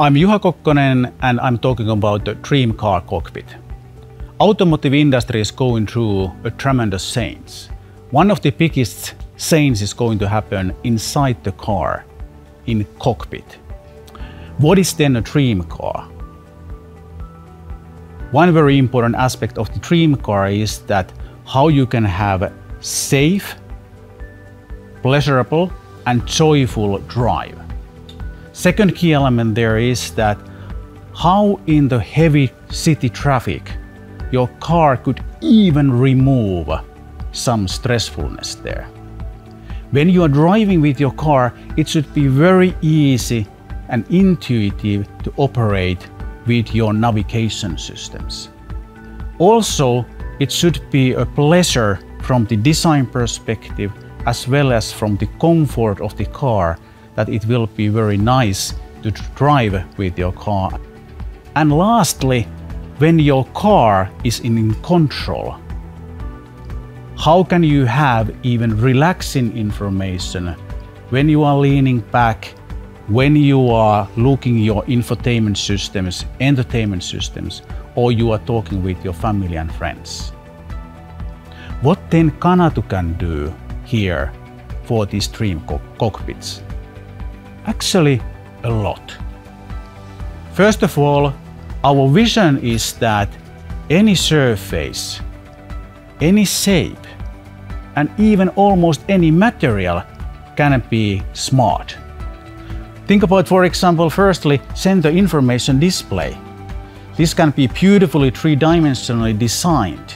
I'm Juha Kokkonen and I'm talking about the dream car cockpit. Automotive industry is going through a tremendous change. One of the biggest changes is going to happen inside the car, in cockpit. What is then a dream car? One very important aspect of the dream car is that how you can have a safe, pleasurable and joyful drive. Second key element there is that how in the heavy city traffic your car could even remove some stressfulness there. When you are driving with your car, it should be very easy and intuitive to operate with your navigation systems. Also, it should be a pleasure from the design perspective as well as from the comfort of the car that it will be very nice to drive with your car. And lastly, when your car is in control, how can you have even relaxing information when you are leaning back, when you are looking your infotainment systems, entertainment systems, or you are talking with your family and friends? What then Canatu can do here for these dream co cockpits? Actually, a lot. First of all, our vision is that any surface, any shape, and even almost any material can be smart. Think about, for example, firstly, center information display. This can be beautifully three-dimensionally designed.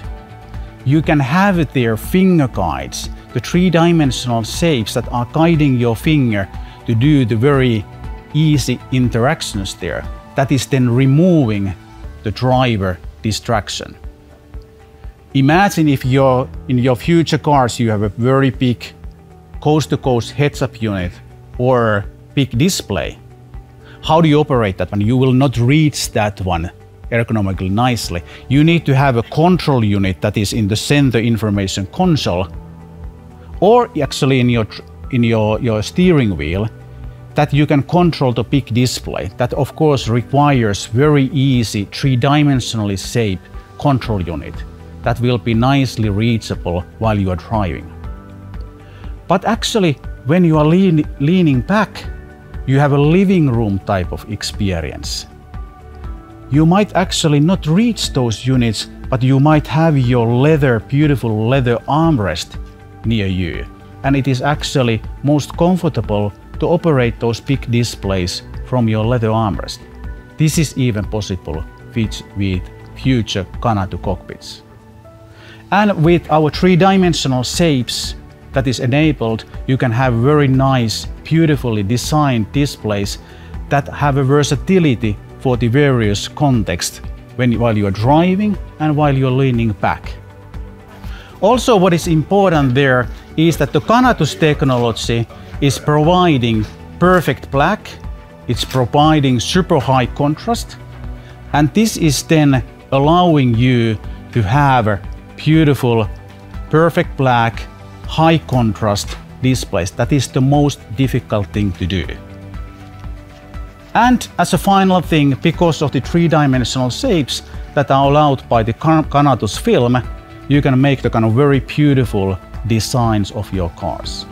You can have it there, finger guides, the three-dimensional shapes that are guiding your finger to do the very easy interactions there. That is then removing the driver distraction. Imagine if you're, in your future cars you have a very big coast-to-coast heads-up unit or big display. How do you operate that one? You will not reach that one ergonomically nicely. You need to have a control unit that is in the center information console or actually in your, in your, your steering wheel that you can control the big display. That of course requires very easy three-dimensionally shaped control unit that will be nicely reachable while you are driving. But actually, when you are lean, leaning back, you have a living room type of experience. You might actually not reach those units, but you might have your leather, beautiful leather armrest near you. And it is actually most comfortable to operate those big displays from your leather armrest. This is even possible with future Canatu cockpits. And with our three-dimensional shapes that is enabled, you can have very nice, beautifully designed displays that have a versatility for the various contexts when, while you are driving and while you're leaning back. Also what is important there is that the Canatu's technology is providing perfect black, it's providing super high contrast, and this is then allowing you to have a beautiful, perfect black, high contrast displays. That is the most difficult thing to do. And as a final thing, because of the three-dimensional shapes that are allowed by the Canatu's film, you can make the kind of very beautiful designs of your cars.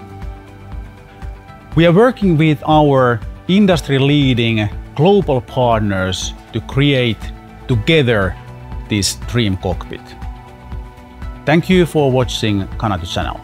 We are working with our industry-leading global partners to create together this dream cockpit. Thank you for watching Canatu channel.